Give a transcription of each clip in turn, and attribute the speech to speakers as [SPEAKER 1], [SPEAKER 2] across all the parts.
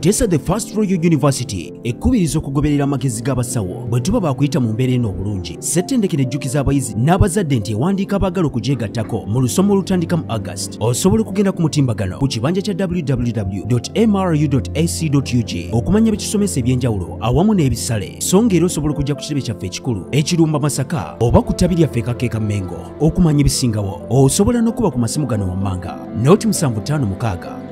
[SPEAKER 1] tesa the first royal university ekkubiriza okugoberera amagezi g'abasawo. Bwe tuba baakuyita mu mbeera eno obulungi settendekero ejjukiza abayizi n'abazadde nti ewandiika abaagala okugyegattako mu lusoma olutandika mu agast osobola okugenda ku mutimbagano ku kibanja kya www mru ac ug okumanya bekisomesa ebyenjawulo awamu n'ebisale. So nga era osobola okujja ku kirebe kyaffe ekikulu ekirumba masaka oba ku ttabi lyaffe ekakeeka mengo okumanya ebisingawo. Osobola n'okuba ku masimu gano wammanga. Noti 75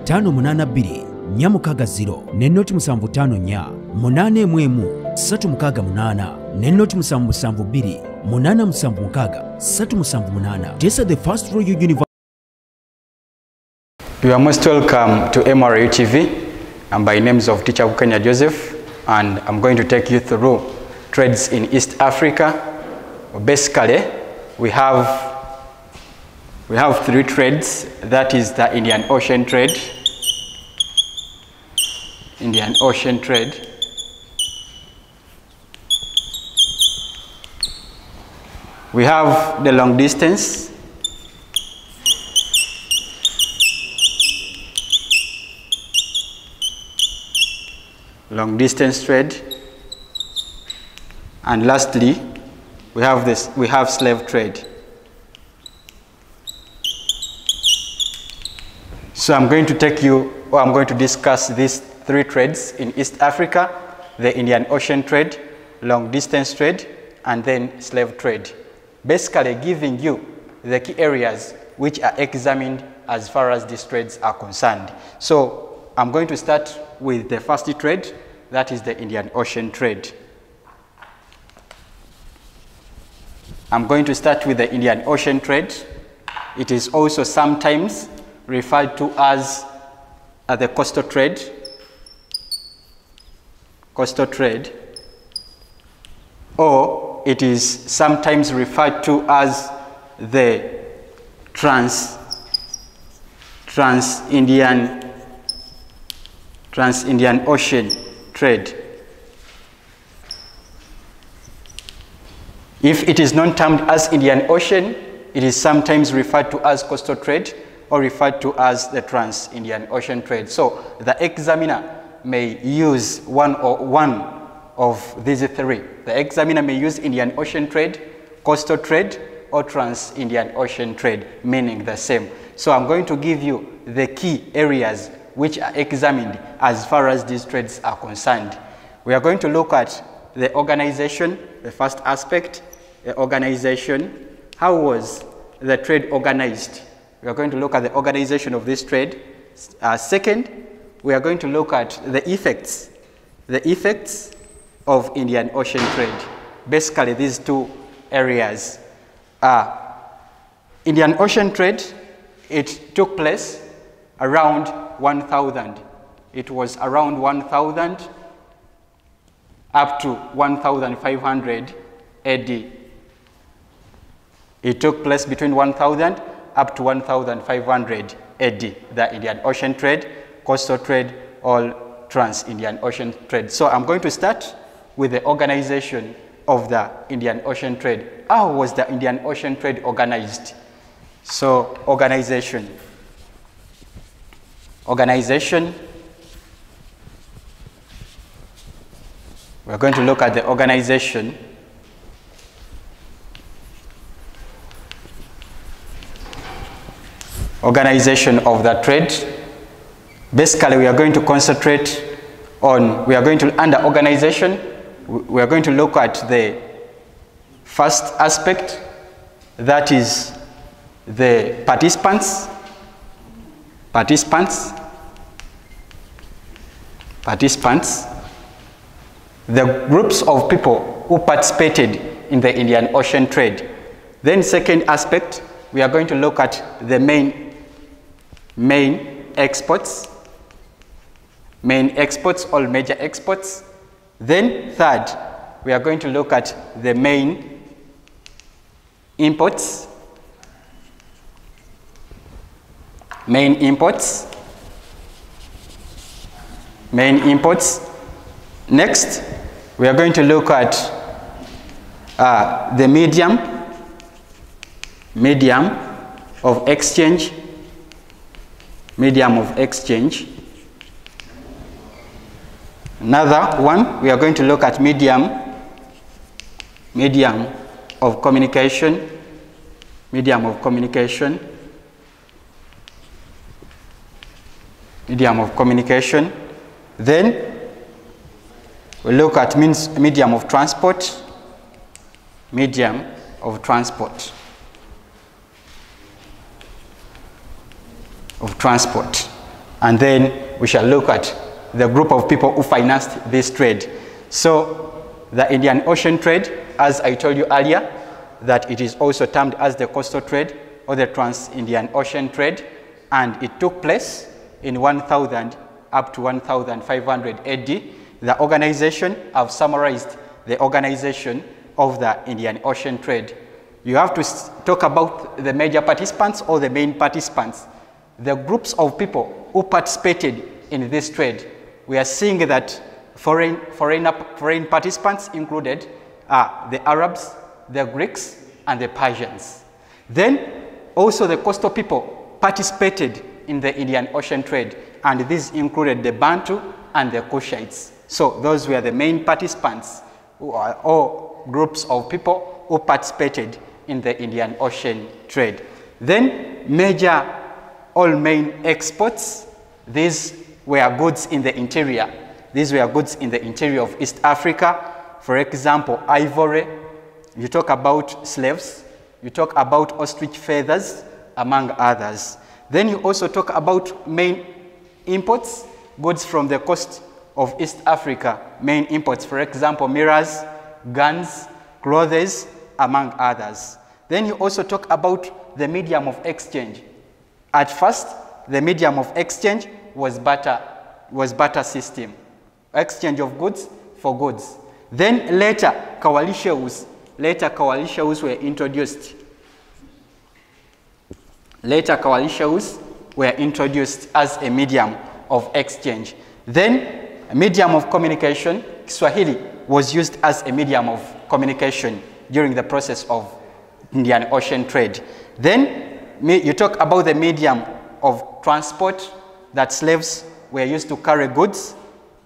[SPEAKER 1] 582 nyamukaga 0 ne noti 754 8 emu 368 ne noti 772 876 378 tesa the first royal university
[SPEAKER 2] You are most welcome to MRU TV. I'm by names of Teacher Kenya Joseph, and I'm going to take you through trades in East Africa. Basically, we have we have three trades. That is the Indian Ocean trade, Indian Ocean trade. We have the long distance long distance trade. And lastly, we have this we have slave trade. So I'm going to take you or I'm going to discuss these three trades in East Africa, the Indian Ocean trade, long distance trade, and then slave trade. Basically giving you the key areas which are examined as far as these trades are concerned. So I'm going to start with the first trade, that is the Indian Ocean trade. I'm going to start with the Indian Ocean trade. It is also sometimes referred to as uh, the coastal trade, coastal trade, or it is sometimes referred to as the trans trans-Indian trans-Indian Ocean trade. If it is not termed as Indian Ocean, it is sometimes referred to as coastal trade or referred to as the trans-Indian Ocean trade. So the examiner may use one or one of these three. The examiner may use Indian Ocean trade, coastal trade, or trans-Indian Ocean trade, meaning the same. So I'm going to give you the key areas which are examined as far as these trades are concerned. We are going to look at the organization, the first aspect, the organization. How was the trade organized? We are going to look at the organization of this trade. Uh, second, we are going to look at the effects, the effects of Indian Ocean trade. Basically, these two areas. are Indian Ocean trade, it took place around 1000. It was around 1000 up to 1500 AD. It took place between 1000 up to 1500 AD, the Indian Ocean trade, coastal trade, or trans-Indian Ocean trade. So I'm going to start with the organization of the Indian Ocean trade. How was the Indian Ocean trade organized? So organization. Organization. We're going to look at the organization. Organization of the trade. Basically, we are going to concentrate on, we are going to, under organization, we are going to look at the first aspect, that is the participants, participants, participants, the groups of people who participated in the Indian Ocean trade. Then second aspect, we are going to look at the main, main exports, main exports, all major exports. Then third, we are going to look at the main imports, main imports, main imports. Next, we are going to look at uh, the medium, medium of exchange, medium of exchange. Another one, we are going to look at medium, medium of communication, medium of communication, medium of communication. Then we look at means medium of transport, medium of transport, of transport. And then we shall look at the group of people who financed this trade. So the Indian Ocean trade, as I told you earlier, that it is also termed as the coastal trade or the trans-Indian Ocean trade, and it took place in 1000 up to 1500 AD. The organization, I've summarized the organization of the Indian Ocean trade. You have to talk about the major participants or the main participants. The groups of people who participated in this trade. We are seeing that foreign, foreign, foreign participants included uh, the Arabs, the Greeks, and the Persians. Then also the coastal people participated in the Indian Ocean trade, and these included the Bantu and the Kushites. So those were the main participants, are, or groups of people who participated in the Indian Ocean trade. Then major, all main exports, these were goods in the interior. These were goods in the interior of East Africa. For example, ivory, you talk about slaves, you talk about ostrich feathers, among others. Then you also talk about main imports, goods from the coast of East Africa, main imports, for example, mirrors, guns, clothes, among others. Then you also talk about the medium of exchange. At first, the medium of exchange was barter, was barter system, exchange of goods for goods. Then later, coalitions, later coalitions were introduced. Later coalitions were introduced as a medium of exchange. Then a medium of communication, Swahili was used as a medium of communication during the process of Indian Ocean trade. Then you talk about the medium of transport that slaves were used to carry goods.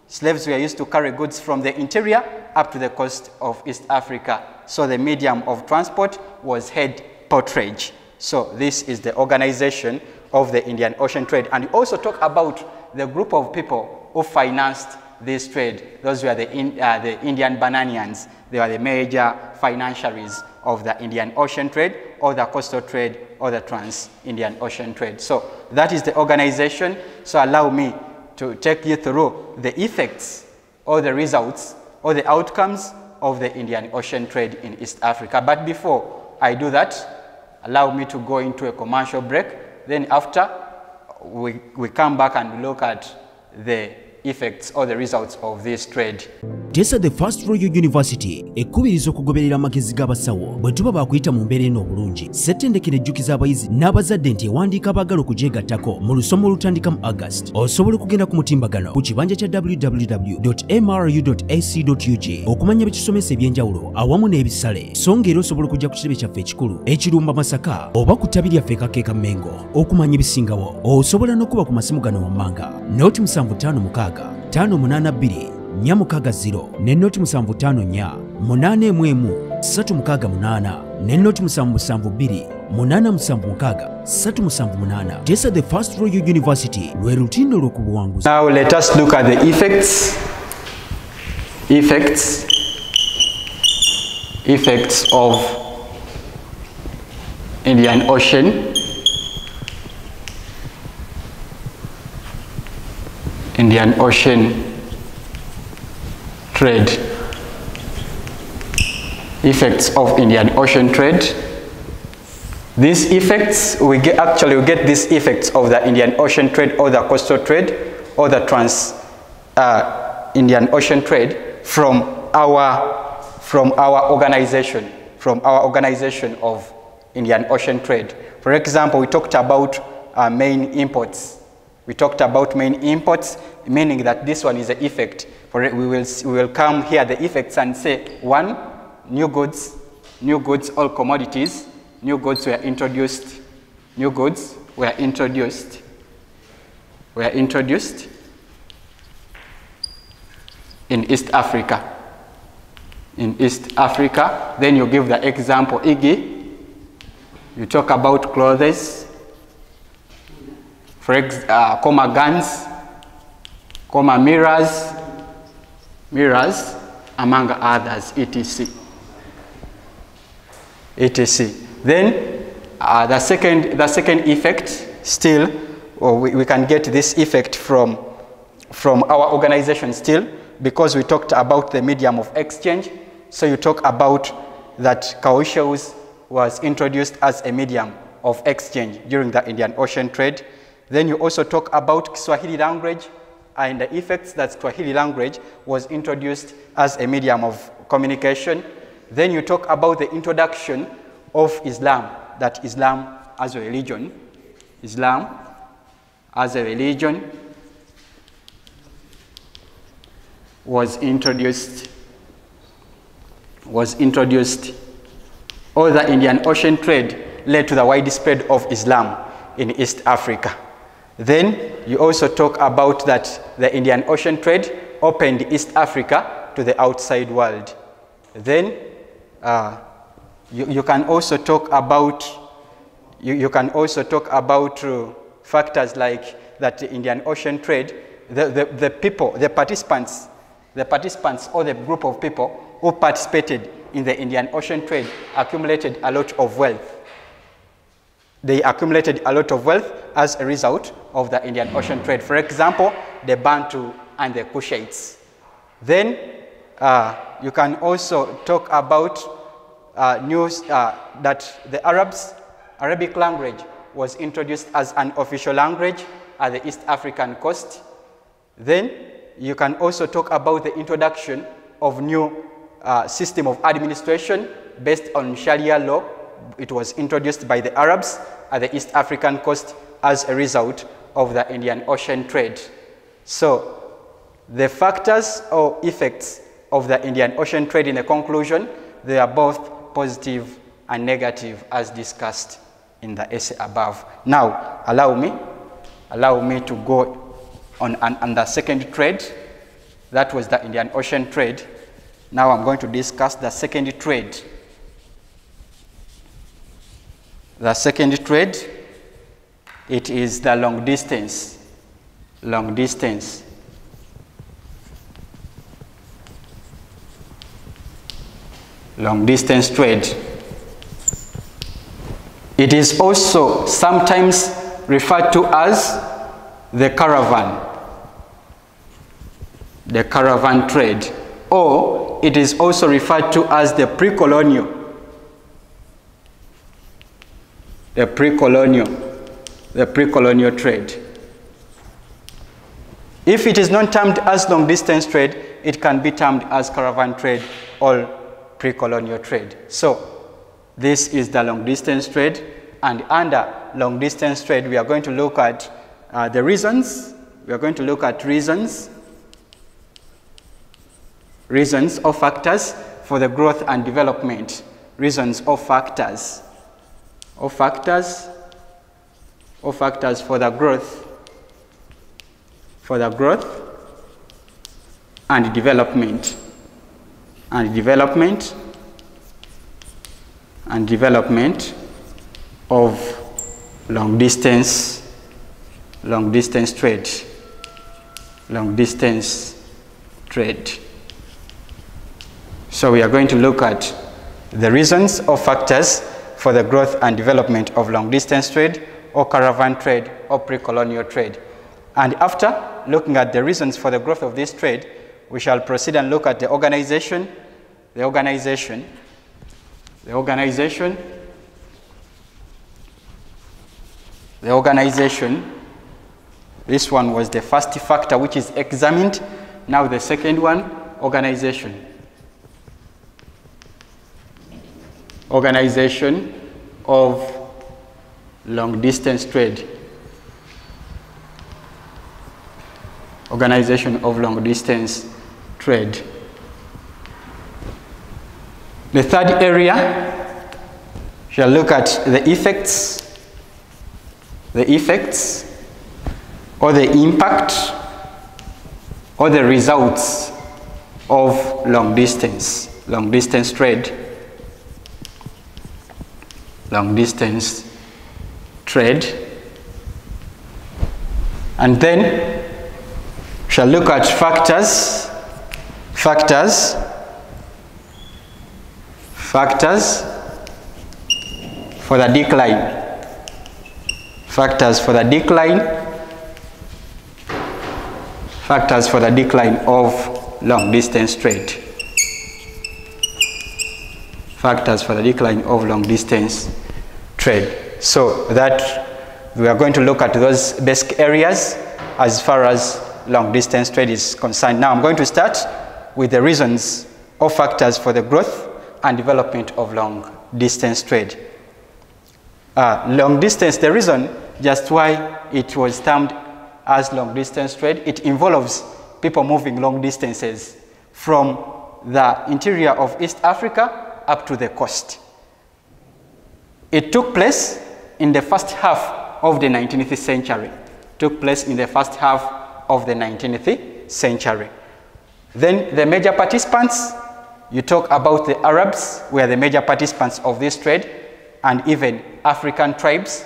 [SPEAKER 2] Slaves were used to carry goods from the interior up to the coast of East Africa. So the medium of transport was head porterage. So this is the organization of the Indian Ocean trade. And you also talk about the group of people who financed this trade. Those were the, in, uh, the Indian Banyans. They were the major financiaries of the Indian Ocean trade or the coastal trade or the trans-Indian Ocean trade. So that is the organization. So allow me to take you through the effects or the results or the outcomes of the Indian Ocean trade in East Africa. But before I do that, allow me to go into a commercial break. Then after, we, we come back and look at the effects or the results of this trade.
[SPEAKER 1] tesa the first royal university ekkubiriza okugoberera amagezi g'abasawo. Bwe tuba baakuyita mu mbeera eno obulungi settendekero ejjukiza abayizi n'abazadde nti ewandiika abaagala okugyegattako mu lusoma olutandika mu agast osobola okugenda ku mutimbagano ku kibanja kya www mru ac ug okumanya bekisomesa ebyenjawulo awamu n'ebisale. So nga era osobola okujja ku kitebe kyaffe ekikulu ekirumba masaka oba ku ttabi lyaffe ekakeeka mengo okumanya ebisingawo. Osobola n'okuba ku masimu gano wammanga. Noti 7556 582 nnya mukaaga 0 ne noti musanvu ttaano nnya munaana emu emu ssatu mukaaga munaana ne noti musanvu musanvu bbiri munaana musanvu mukaaga ssatu musanvu munaana tesa the first royal university lwe lutindo lw'okubuwanguzi
[SPEAKER 2] Now let us look at the effects, effects, effects of Indian Ocean, Indian Ocean trade, effects of Indian Ocean trade. These effects, we get, actually we get these effects of the Indian Ocean trade or the coastal trade or the trans uh, Indian Ocean trade from our, from our organization, from our organization of Indian Ocean trade. For example, we talked about uh, main imports. We talked about main imports, meaning that this one is the effect. For we will, we will come here the effects and say, one, new goods, new goods, all commodities, new goods were introduced, new goods were introduced, were introduced, in East Africa. In East Africa, then you give the example, Iggy, you talk about clothes, for ex, uh, comma guns, comma mirrors, mirrors, among others, etc. etc. Then uh, the second the second effect still, or we, we can get this effect from from our organization still because we talked about the medium of exchange. So you talk about that cowrie shells was introduced as a medium of exchange during the Indian Ocean trade. Then you also talk about Swahili language and the effects that Swahili language was introduced as a medium of communication. Then you talk about the introduction of Islam, that Islam as a religion, Islam as a religion was introduced was introduced or the Indian Ocean trade led to the widespread of Islam in East Africa. Then you also talk about that the Indian Ocean trade opened East Africa to the outside world. Then uh, you, you can also talk about you, you can also talk about uh, factors like that the Indian Ocean trade, the, the, the people, the participants, the participants or the group of people who participated in the Indian Ocean trade accumulated a lot of wealth. They accumulated a lot of wealth as a result of the Indian Ocean trade. For example, the Bantu and the Kushites. Then uh, you can also talk about uh, news uh, that the Arabs, Arabic language was introduced as an official language at the East African coast. Then you can also talk about the introduction of new uh, system of administration based on Sharia law. It was introduced by the Arabs at the East African coast as a result of the Indian Ocean trade. So the factors or effects of the Indian Ocean trade in the conclusion, they are both positive and negative as discussed in the essay above. Now, allow me, allow me to go on, on, on the second trade. That was the Indian Ocean trade. Now I'm going to discuss the second trade. The second trade, it is the long distance, long distance. Long distance trade. It is also sometimes referred to as the caravan, the caravan trade, or it is also referred to as the pre-colonial, the pre-colonial, the pre-colonial trade. If it is not termed as long distance trade, it can be termed as caravan trade or pre-colonial trade. So this is the long distance trade and under long distance trade we are going to look at uh, the reasons, we are going to look at reasons, reasons or factors for the growth and development, reasons or factors, or factors, or factors for the growth, for the growth and development, and development, and development of long distance, long distance trade, long distance trade. So we are going to look at the reasons or factors for the growth and development of long distance trade or caravan trade or pre-colonial trade. And after looking at the reasons for the growth of this trade, we shall proceed and look at the organization, the organization, the organization, the organization. This one was the first factor which is examined. Now the second one, organization. Organization of long distance trade. Organization of long distance trade. The third area shall look at the effects, the effects or the impact or the results of long distance, long distance trade, long distance trade. And then shall look at factors, factors, factors for the decline, factors for the decline, factors for the decline of long distance trade, factors for the decline of long distance trade. So that we are going to look at those basic areas as far as long distance trade is concerned. Now I'm going to start with the reasons or factors for the growth and development of long distance trade. Uh, long distance, the reason just why it was termed as long distance trade, it involves people moving long distances from the interior of East Africa up to the coast. It took place in the first half of the 19th century. Took place in the first half of the 19th century. Then the major participants, you talk about the Arabs, were the major participants of this trade, and even African tribes,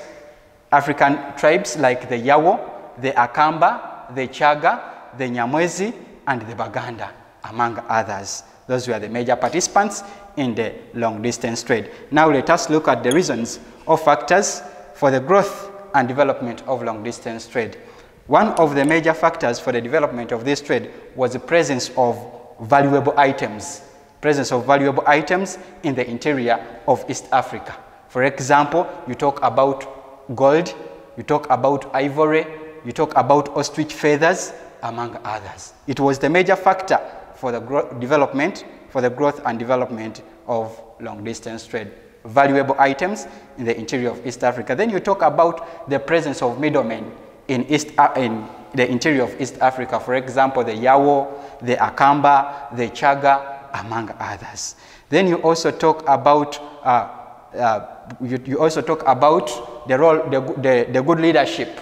[SPEAKER 2] African tribes like the Yawo, the Akamba, the Chaga, the Nyamwezi, and the Baganda, among others. Those were the major participants in the long distance trade. Now let us look at the reasons or factors for the growth and development of long distance trade. One of the major factors for the development of this trade was the presence of valuable items, presence of valuable items in the interior of East Africa. For example, you talk about gold, you talk about ivory, you talk about ostrich feathers, among others. It was the major factor for the development, for the growth and development of long distance trade. Valuable items in the interior of East Africa. Then you talk about the presence of middlemen in, East, uh, in the interior of East Africa. For example, the Yawo, the Akamba, the Chaga, among others. Then you also talk about uh, uh, you, you, also talk about the role, the, the, the, good leadership,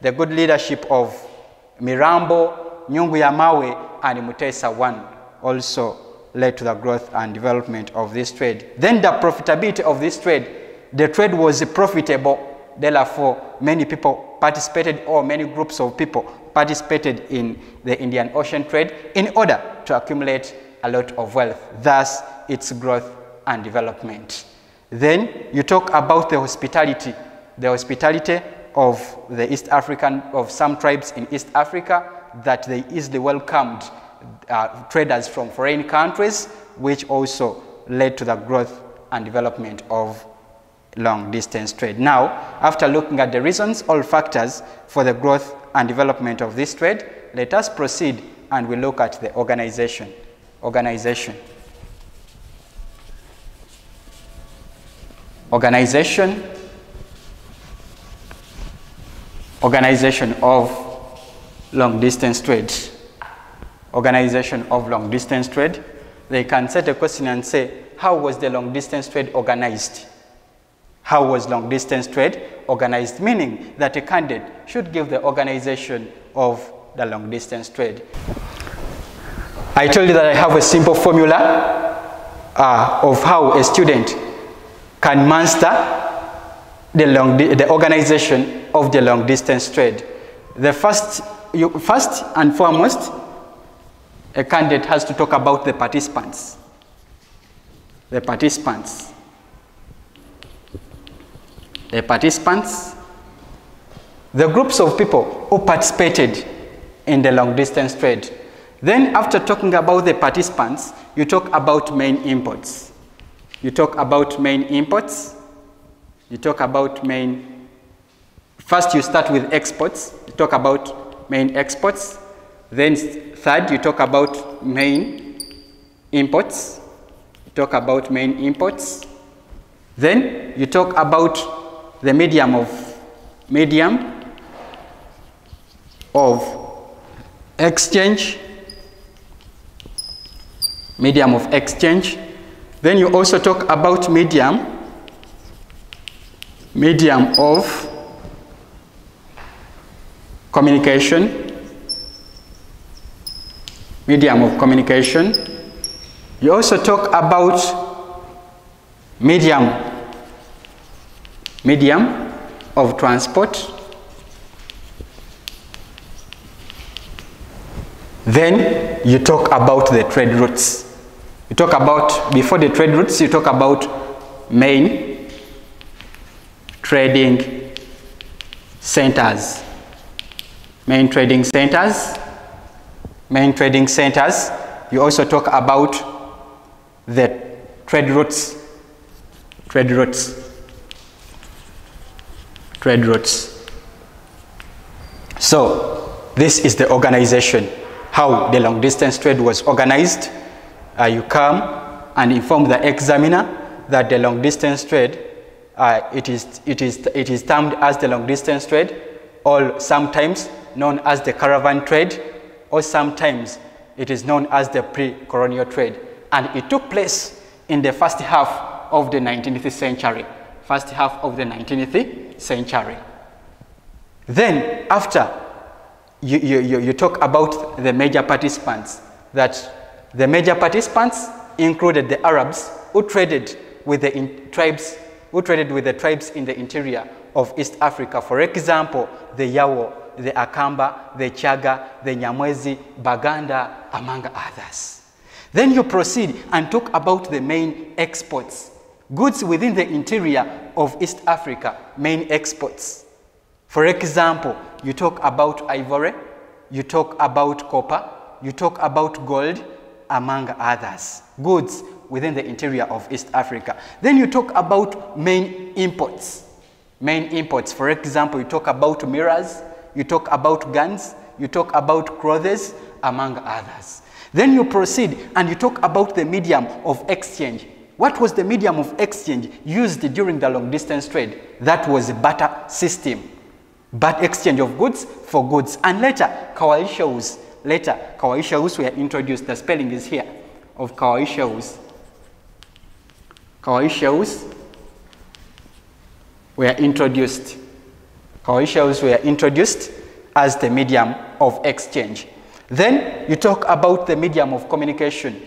[SPEAKER 2] the good leadership of Mirambo, Nyungu ya Mawe, and Mutesa I also led to the growth and development of this trade. Then the profitability of this trade, the trade was profitable, therefore many people participated or many groups of people participated in the Indian Ocean trade in order to accumulate a lot of wealth, thus its growth and development. Then you talk about the hospitality, the hospitality of the East African, of some tribes in East Africa that they easily welcomed uh, traders from foreign countries, which also led to the growth and development of long distance trade. Now, after looking at the reasons, all factors for the growth and development of this trade, let us proceed and we look at the organization. Organization. Organization. Organization of long distance trade. Organization of long distance trade. They can set a question and say, how was the long distance trade organized? How was long distance trade organized? Meaning that a candidate should give the organization of the long distance trade. I told you that I have a simple formula uh, of how a student can master the, long the organization of the long distance trade. The first, you, first and foremost, a candidate has to talk about the participants. The participants. The participants. The groups of people who participated in the long distance trade. Then after talking about the participants, you talk about main imports. You talk about main imports. You talk about main, first you start with exports. You talk about main exports. Then third, you talk about main imports. You talk about main imports. Then you talk about the medium of medium of exchange, medium of exchange. Then you also talk about medium, medium of communication, medium of communication. You also talk about medium, medium of transport. Then you talk about the trade routes. You talk about, before the trade routes, you talk about main trading centers. Main trading centers. Main trading centers. You also talk about the trade routes. Trade routes. Trade routes. So, this is the organization, how the long distance trade was organized. Uh, you come and inform the examiner that the long distance trade, uh, it, is, it, is, it is termed as the long distance trade, or sometimes known as the caravan trade, or sometimes it is known as the pre-colonial trade. And it took place in the first half of the 19th century. First half of the 19th century. Then, after you, you, you talk about the major participants, that the major participants included the Arabs who traded with the in, tribes, who traded with the tribes in the interior of East Africa. For example, the Yawo, the Akamba, the Chaga, the Nyamwezi, Baganda, among others. Then you proceed and talk about the main exports. Goods within the interior of East Africa, main exports. For example, you talk about ivory, you talk about copper, you talk about gold, among others. Goods within the interior of East Africa. Then you talk about main imports. Main imports, for example, you talk about mirrors, you talk about guns, you talk about clothes, among others. Then you proceed and you talk about the medium of exchange. What was the medium of exchange used during the long distance trade? That was a barter system. But exchange of goods for goods. And later, kawaishas, later, kawaishas were introduced. The spelling is here of kawaishas. Kawaishas were introduced. Kawaishas were introduced as the medium of exchange. Then you talk about the medium of communication.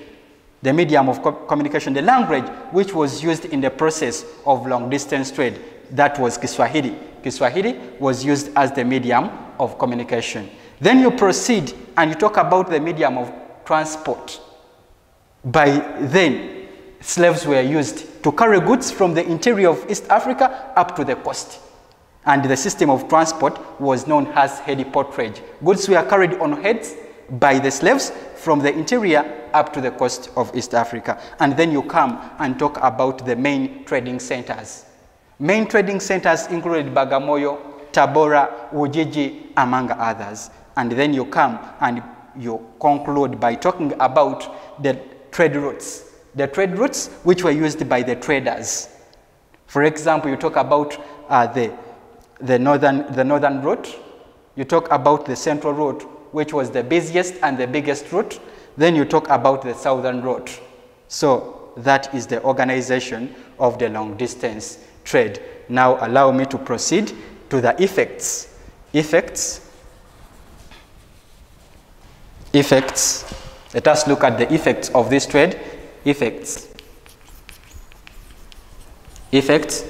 [SPEAKER 2] The medium of co communication, the language which was used in the process of long distance trade, that was Kiswahili. Kiswahili was used as the medium of communication. Then you proceed and you talk about the medium of transport. By then, slaves were used to carry goods from the interior of East Africa up to the coast. And the system of transport was known as heady porterage. Goods were carried on heads by the slaves from the interior up to the coast of East Africa. And then you come and talk about the main trading centers. Main trading centers included Bagamoyo, Tabora, Ujiji, among others. And then you come and you conclude by talking about the trade routes. The trade routes which were used by the traders. For example, you talk about uh, the, the, northern, the northern route. You talk about the central route, which was the busiest and the biggest route. Then you talk about the southern route. So that is the organization of the long distance trade. Now allow me to proceed to the effects. Effects. Effects. Let us look at the effects of this trade. Effects. Effects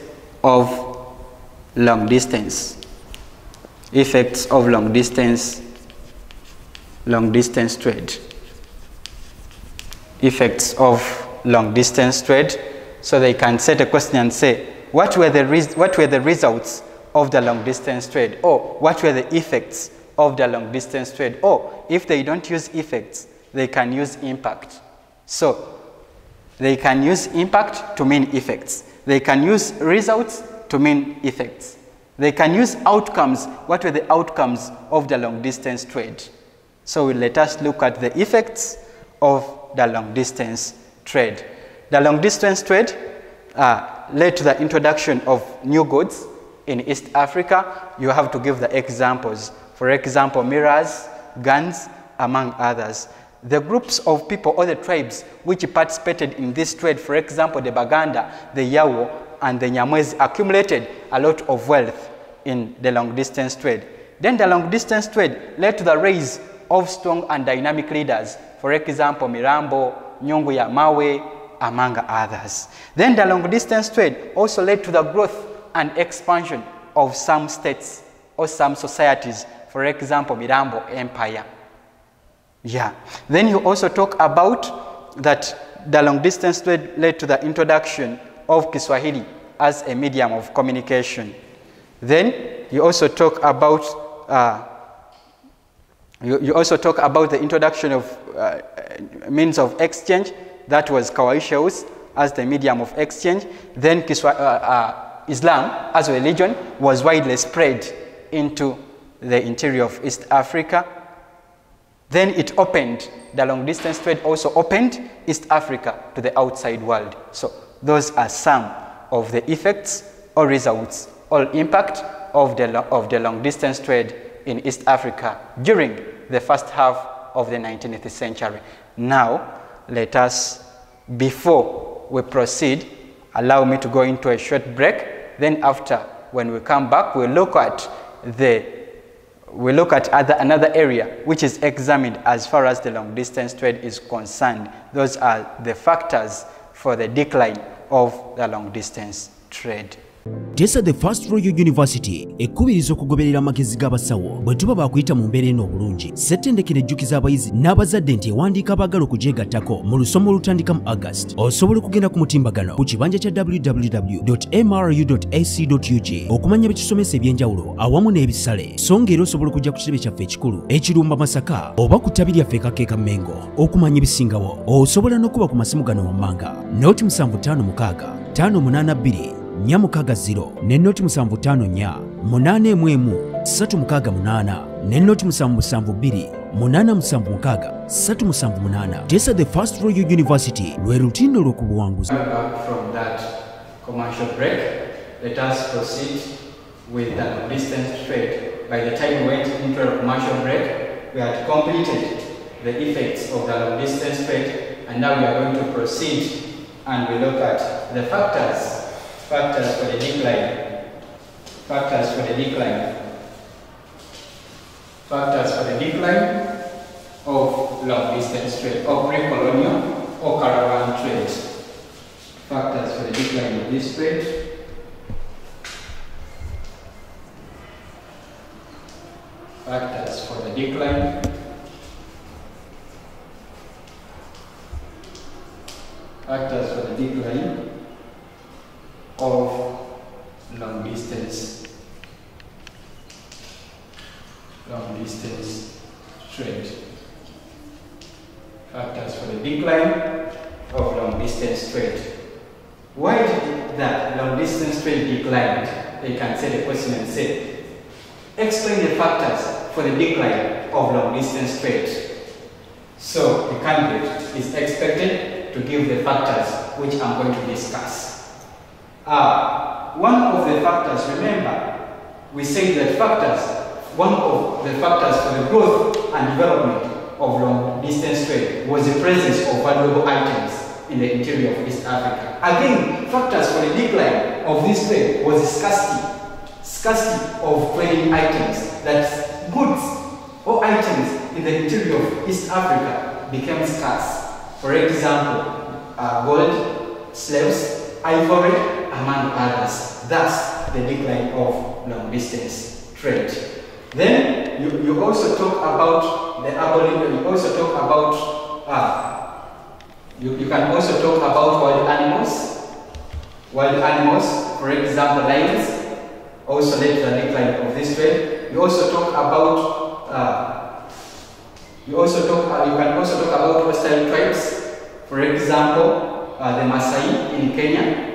[SPEAKER 2] of long distance. Effects of long distance long distance trade. Effects of long distance trade. So they can set a question and say, what were the, what were the results of the long distance trade? Or what were the effects of the long distance trade? Or if they don't use effects, they can use impact. So they can use impact to mean effects. They can use results to mean effects. They can use outcomes. What were the outcomes of the long distance trade? So let us look at the effects of the long distance trade. The long distance trade uh, led to the introduction of new goods in East Africa. You have to give the examples. For example, mirrors, guns, among others. The groups of people or the tribes which participated in this trade, for example, the Baganda, the Yawo, and the Nyamwezi accumulated a lot of wealth in the long distance trade. Then the long distance trade led to the rise of strong and dynamic leaders, for example, Mirambo, Nyungu ya Mawe, among others. Then the long distance trade also led to the growth and expansion of some states or some societies, for example, Mirambo Empire. Yeah. Then you also talk about that the long distance trade led to the introduction of Kiswahili as a medium of communication. Then you also talk about uh, you, you, also talk about the introduction of uh, means of exchange that was Kawaishaus as the medium of exchange. Then Kiswa, uh, uh, Islam as a religion was widely spread into the interior of East Africa. Then it opened, the long distance trade also opened East Africa to the outside world. So those are some of the effects or results or impact of the, of the long distance trade in East Africa during the first half of the 19th century. Now, let us, before we proceed, allow me to go into a short break. Then after, when we come back, we'll look at the we look at other, another area which is examined as far as the long distance trade is concerned. Those are the factors for the decline of the long distance trade.
[SPEAKER 1] Tesa the first royal university ekkubiriza okugoberera amagezi g'abasawo bwe tuba baakuyita mu mbeera eno obulungi. Settendekero ejjukiza abayizi n'abazadde nti ewandiika abaagala okugyegattako mu lusoma olutandika mu agast osobola okugenda ku mutimbagano ku kibanja kya www mru ac ug okumanya bekisomesa ebyenjawulo awamu n'ebisale. So ng'era osobola okujja ku kirebe kyaffe ekikulu ekirumba masaka oba ku ttabi lyaffe ekakeeka mengo okumanya ebisingawo. Osobola n'okuba ku masimu gano wammanga. Noti 756 582 nya mukaaga 0 ne noti 754 8 emu emu 368 ne noti 772 876 378 tesa the first royal university lwe lutindo lw'okubuwanguzi
[SPEAKER 2] let us proceed with the distance trade. By the time we went into a commercial break, we had completed the effects of the long distance trade, and now we are going to proceed and we look at the factors, factors for the decline, factors for the decline, factors for the decline of long distance trade, or pre-colonial or caravan trade factors for the decline of this trade. Factors for the decline. Factors for the decline of long distance long distance trade. Factors for the decline of long distance trade. Why did that long distance trade decline? They can say the question and say, explain the factors for the decline of long distance trade. So the candidate is expected to give the factors which I'm going to discuss. One of the factors, remember, we say that factors, one of the factors for the growth and development of long distance trade was the presence of valuable items in the interior of East Africa. Again, factors for the decline of this trade was scarcity, scarcity of trading items, that goods or items in the interior of East Africa became scarce. For example, uh, gold, slaves, ivory, among others. Thus, the decline of long distance trade. Then you, you also talk about the abolition, you also talk about uh, you, you can also talk about wild animals. Wild animals, for example, lions, also led to the decline of this trade. You also talk about, uh, you also talk, uh, you can also talk about hostile tribes. For example, uh, the Maasai in Kenya,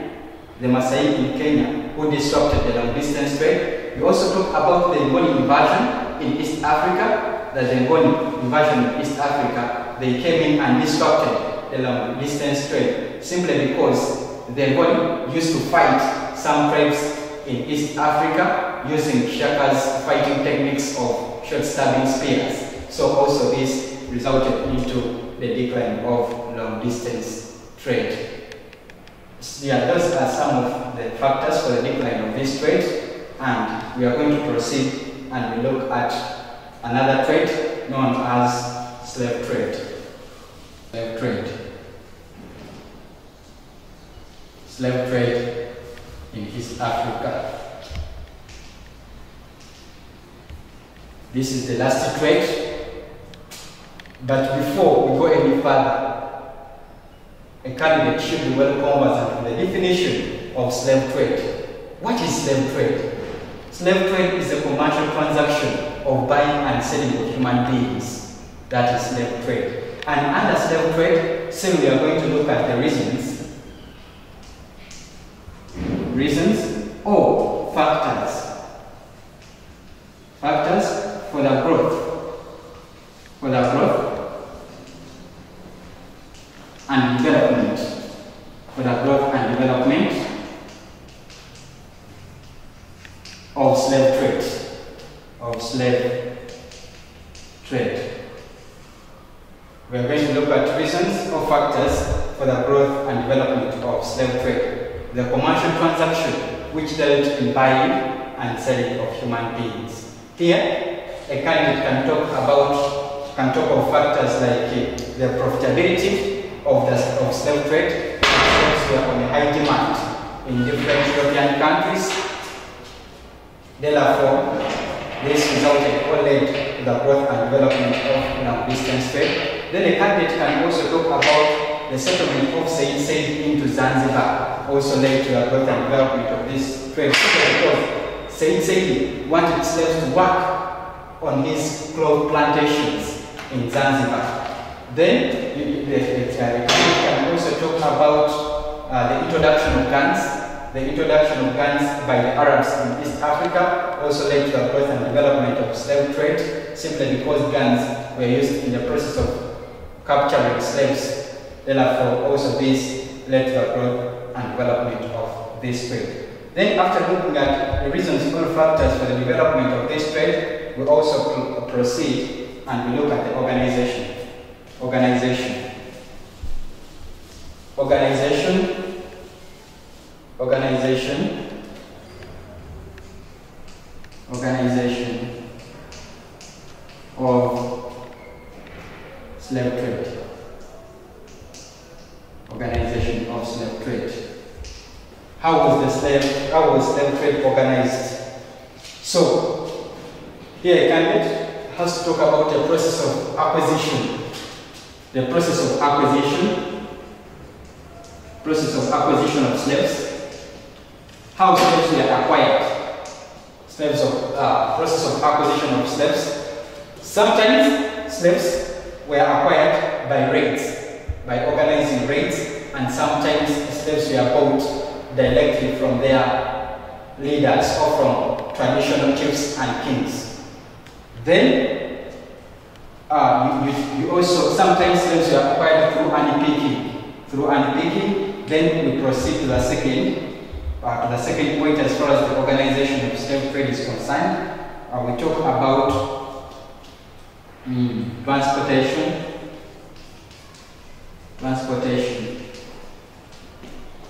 [SPEAKER 2] the Maasai in Kenya who disrupted the long distance trade. We also talk about the Ngoni invasion in East Africa, the Ngoni invasion in East Africa, they came in and disrupted the long distance trade simply because the Ngoni used to fight some tribes in East Africa using Shaka's fighting techniques of short stabbing spears. So also this resulted into the decline of long distance trade. Yeah, those are some of the factors for the decline of this trade and we are going to proceed and we look at another trade known as slave trade. Slave trade. Slave trade in East Africa. This is the last trade. But before we go any further, a candidate should be well conversant with the definition of slave trade. What is slave trade? Slave trade is a commercial transaction of buying and selling of human beings. That is slave trade. And under slave trade, soon we are going to look at the reasons. Reasons or factors. Factors for the growth. For the growth and development. For the growth and development of slave trade. Of slave trade. We are going to look at reasons or factors for the growth and development of slave trade. The commercial transaction which dealt in buying and selling of human beings. Here, a candidate can talk about, can talk of factors like the profitability of the of slave trade, slaves were on high demand in different European countries. Therefore, this resulted or led to the growth and development of long distance trade. Then the candidate can also talk about the settlement of Seyyid Said into Zanzibar, also led to the growth and development of this trade. Because Seyyid Said wanted slaves to work on his clove plantations in Zanzibar. Then the, the, the, uh, can also talk about uh, the introduction of guns. The introduction of guns by the Arabs in East Africa also led to the growth and development of slave trade, simply because guns were used in the process of capturing slaves. Therefore, also this led to the growth and development of this trade. Then, after looking at the reasons or factors for the development of this trade, we also proceed and we look at the organization organization. Organization, organization, organization of slave trade. Organization of slave trade. How was the slave, how was slave trade organized? So, here candidate has to talk about the process of acquisition the process of acquisition, process of acquisition of slaves, how slaves were acquired, slaves of uh, process of acquisition of slaves. Sometimes slaves were acquired by raids, by organizing raids, and sometimes slaves were bought directly from their leaders or from traditional chiefs and kings. Then uh, you, you, also sometimes slaves were acquired through honeypicking. Through honeypicking, then we proceed to the second, uh, to the second point as far as the organization of slave trade is concerned. Uh, we talk about um, transportation. Transportation.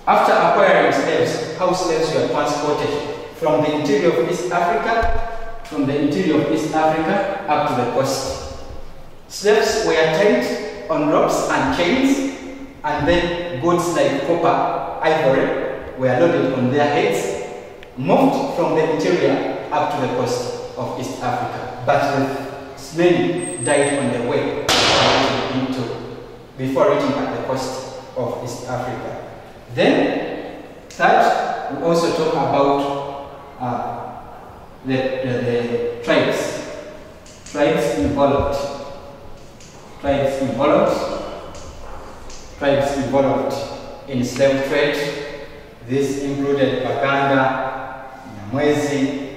[SPEAKER 2] After acquiring slaves, how slaves were transported from the interior of East Africa, from the interior of East Africa up to the coast. Slaves were tied on ropes and chains, and then goods like copper, ivory were loaded on their heads, moved from the interior up to the coast of East Africa. But the many died on the way into, before reaching at the coast of East Africa. Then, third, we also talk about uh, the, the, the tribes, tribes involved tribes involved, tribes involved in slave trade. This included Baganda, Nyamwezi,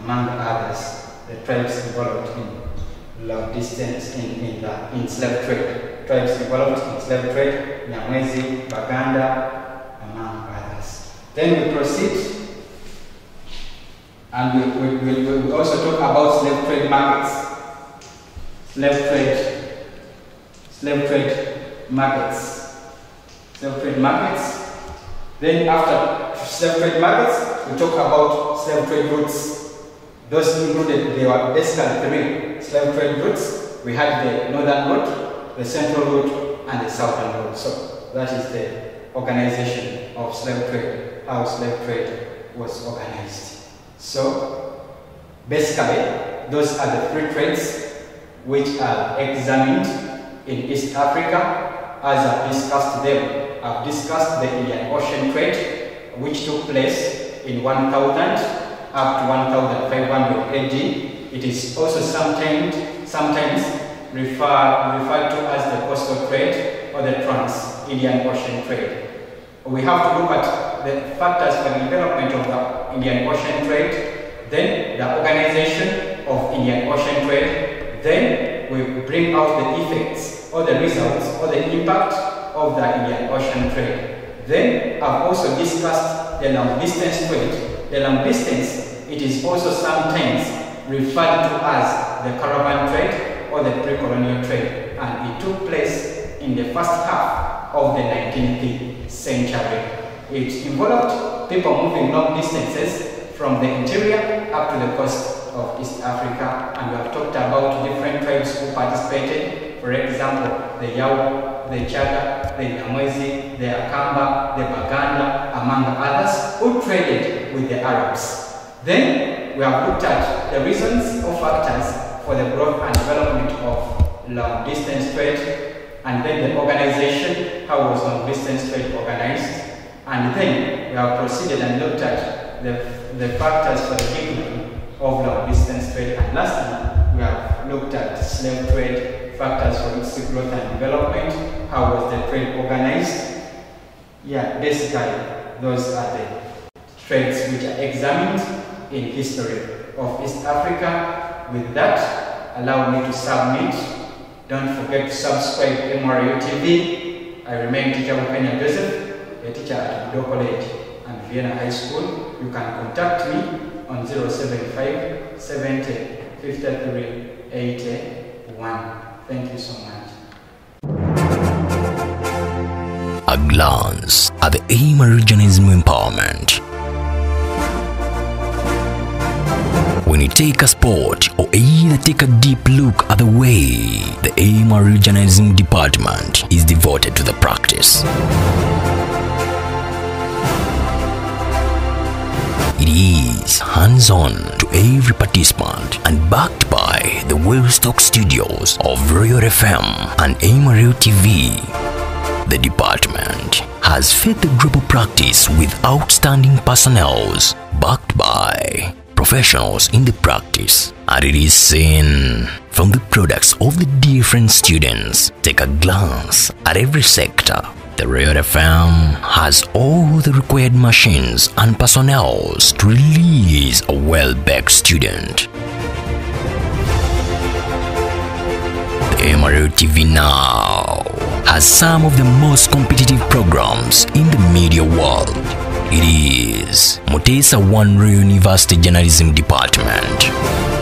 [SPEAKER 2] among others, the tribes involved in long distance in, in, the, in slave trade. Tribes involved in slave trade, Nyamwezi, Baganda, among others. Then we proceed and we, we, we, we also talk about slave trade markets. Slave trade slave trade markets. Slave trade markets. Then after slave trade markets, we talk about slave trade routes. Those included, there were basically three slave trade routes. we had the northern route, the central route, and the southern route. So that is the organization of slave trade, how slave trade was organized. So basically, those are the three trades which are examined in East Africa. As I've discussed them, I've discussed the Indian Ocean trade, which took place in 1000 up to 1500 AD. It is also sometimes, sometimes refer, referred to as the coastal trade or the trans-Indian Ocean trade. We have to look at the factors for the development of the Indian Ocean trade, then the organization of Indian Ocean trade, then we bring out the effects or the results or the impact of the Indian Ocean trade. Then I've also discussed the long distance trade. The long distance, it is also sometimes referred to as the caravan trade or the pre-colonial trade and it took place in the first half of the 19th century. It involved people moving long distances from the interior up to the coast of East Africa and we have talked about different tribes who participated. For example, the Yao, the Chaga, the Nyamwezi, the Akamba, the Baganda, among others, who traded with the Arabs. Then we have looked at the reasons or factors for the growth and development of long distance trade and then the organization, how was long distance trade organized. And then we have proceeded and looked at the, the factors for the beginning of long distance trade. And lastly, we have looked at slave trade, factors for its growth and development, how was the trade organized. Yeah, basically, those are the trades which are examined in history of East Africa. With that, allow me to submit. Don't forget to subscribe to MRU TV. I remain teacher Bukenya Joseph, a teacher at Budo College and Vienna High School. You can contact me on 075 70 53 81. Thank you so much.
[SPEAKER 1] A glance at the AIM journalism empowerment. When you take a sport or either take a deep look at the way the AIM journalism department is devoted to the practice. It is hands-on to every participant and backed by the well-stocked studios of Royal FM and Amarillo TV. The department has fed the group of practice with outstanding personnels backed by professionals in the practice. And it is seen from the products of the different students. Take a glance at every sector. The Royal FM has all the required machines and personnel to release a well-backed student. Amarillo TV now has some of the most competitive programs in the media world. It is Mutesa One University Journalism Department.